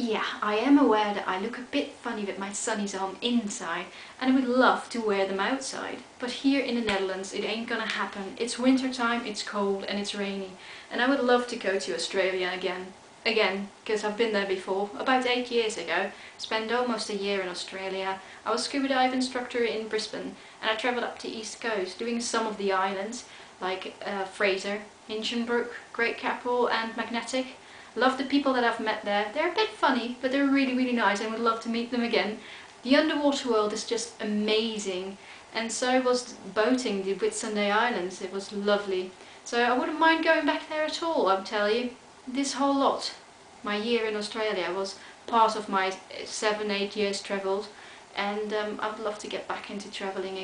Yeah, I am aware that I look a bit funny with my sunnies on inside and I would love to wear them outside. But here in the Netherlands it ain't gonna happen. It's winter time, it's cold and it's rainy. And I would love to go to Australia again. Again, because I've been there before, about 8 years ago. Spent almost a year in Australia. I was scuba dive instructor in Brisbane and I travelled up to East Coast doing some of the islands like uh, Fraser, Hinchinbrook, Great Keppel and Magnetic. Love the people that I've met there. They're a bit funny, but they're really, really nice and would love to meet them again. The underwater world is just amazing. And so was boating the Whitsunday Islands. It was lovely. So I wouldn't mind going back there at all, I'll tell you. This whole lot, my year in Australia was part of my seven, eight years travelled. And um, I would love to get back into travelling again.